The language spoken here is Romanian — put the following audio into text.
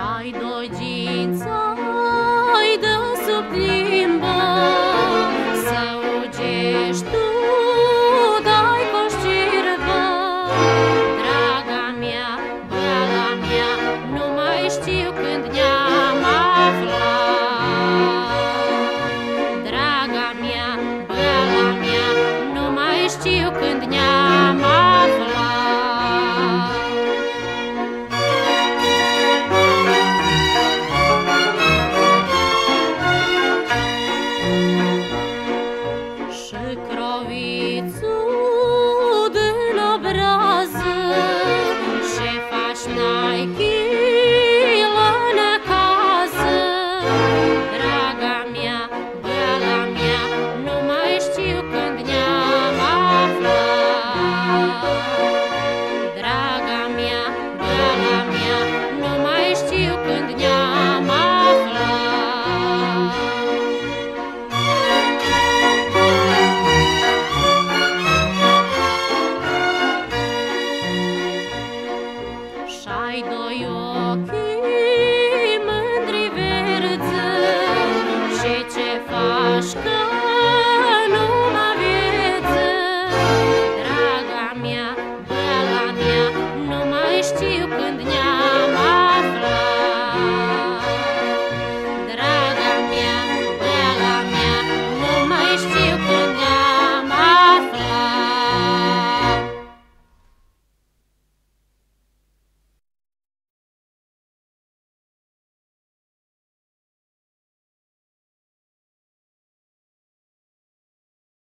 Ai doi dogința, ai de sub limba šai do jokių